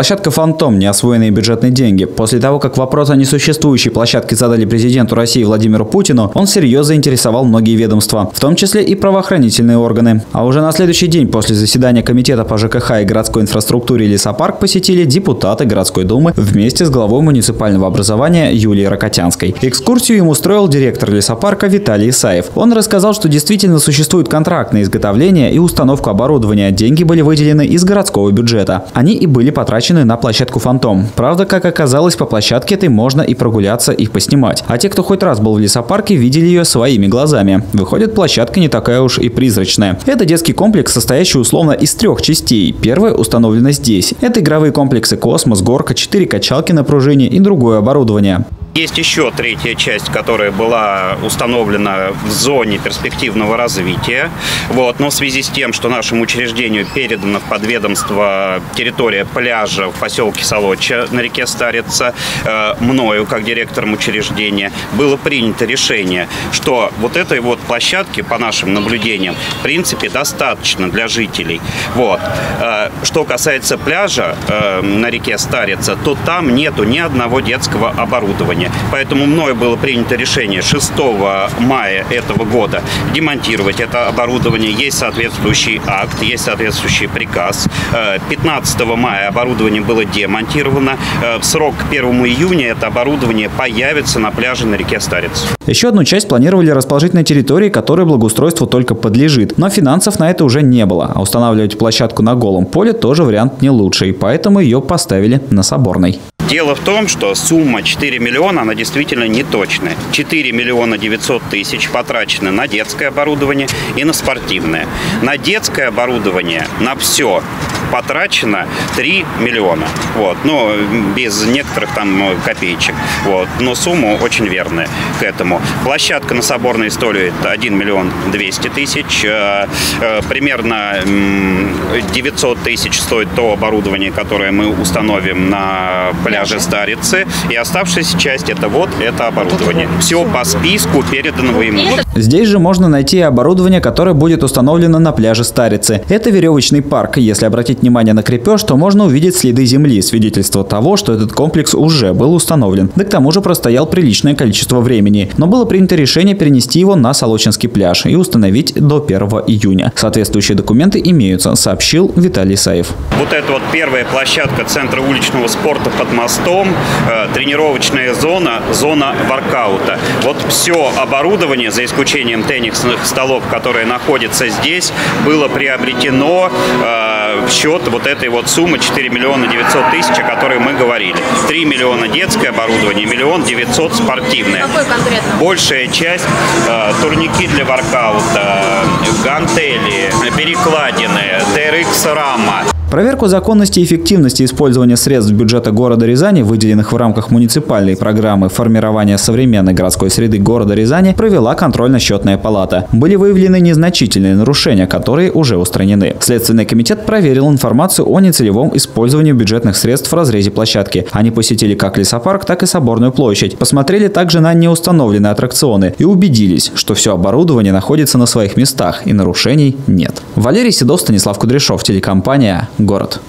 Площадка «Фантом» – неосвоенные бюджетные деньги. После того, как вопрос о несуществующей площадке задали президенту России Владимиру Путину, он серьезно заинтересовал многие ведомства, в том числе и правоохранительные органы. А уже на следующий день после заседания Комитета по ЖКХ и городской инфраструктуре «Лесопарк» посетили депутаты городской думы вместе с главой муниципального образования Юлией Рокотянской. Экскурсию ему устроил директор лесопарка Виталий Исаев. Он рассказал, что действительно существует контракт на изготовление и установку оборудования. Деньги были выделены из городского бюджета. Они и были потрачены заточены на площадку «Фантом». Правда, как оказалось, по площадке этой можно и прогуляться, и поснимать. А те, кто хоть раз был в лесопарке, видели ее своими глазами. Выходит, площадка не такая уж и призрачная. Это детский комплекс, состоящий условно из трех частей. Первая установлена здесь. Это игровые комплексы «Космос», «Горка», четыре качалки на пружине и другое оборудование. Есть еще третья часть, которая была установлена в зоне перспективного развития. Вот. Но в связи с тем, что нашему учреждению передана в подведомство территория пляжа в поселке Солоча на реке Старица, э, мною, как директором учреждения, было принято решение, что вот этой вот площадки, по нашим наблюдениям, в принципе, достаточно для жителей. Вот. Э, что касается пляжа э, на реке Старица, то там нету ни одного детского оборудования оборудования. Поэтому мною было принято решение 6 мая этого года демонтировать это оборудование. Есть соответствующий акт, есть соответствующий приказ. 15 э, мая оборудование было демонтировано. Э, в срок к 1 июня это оборудование появится на пляже на реке Старец. Еще одну часть планировали расположить на территории, которой благоустройству только подлежит. Но финансов на это уже не было. А устанавливать площадку на голом поле тоже вариант не лучший. Поэтому ее поставили на Соборной. Дело в том, что сумма 4 миллиона, она действительно неточная. 4 миллиона 900 тысяч потрачены на детское оборудование и на спортивное. На детское оборудование, на все потрачено 3 миллиона. Вот. Ну, без некоторых там э, копеечек. Вот. Но сумма очень верная к этому. Площадка на Соборной стоит 1 миллион 200 тысяч. Э, э, примерно 900 тысяч стоит то оборудование, которое мы установим на пляже Старицы. И оставшаяся часть это вот это оборудование. Все по списку переданного ему. Здесь же можно найти оборудование, которое будет установлено на пляже Старицы. Это веревочный парк. Если обратить внимание на крепеж, то можно увидеть следы земли, свидетельство того, что этот комплекс уже был установлен. Да к тому же простоял приличное количество времени. Но было принято решение перенести его на Солочинский пляж и установить до 1 июня. Соответствующие документы имеются, сообщил Виталий Саев. Вот это вот первая площадка Центра уличного спорта под мостом, э, тренировочная зона, зона воркаута. Вот все оборудование, за исключением теннисных столов, которые находятся здесь, было приобретено э, в счет вот этой вот суммы 4 миллиона 900 тысяч, о которой мы говорили. 3 миллиона детское оборудование, миллион 900 спортивное. Какой конкретно? Большая часть э, турники для воркаута, гантели, перекладины, TRX рама. Проверку законности и эффективности использования средств бюджета города Рязани, выделенных в рамках муниципальной программы формирования современной городской среды города Рязани, провела контрольно-счетная палата. Были выявлены незначительные нарушения, которые уже устранены. Следственный комитет проверил информацию о нецелевом использовании бюджетных средств в разрезе площадки. Они посетили как лесопарк, так и Соборную площадь. Посмотрели также на неустановленные аттракционы и убедились, что все оборудование находится на своих местах и нарушений нет. Валерий Седов, Станислав Кудряшов, телекомпания город.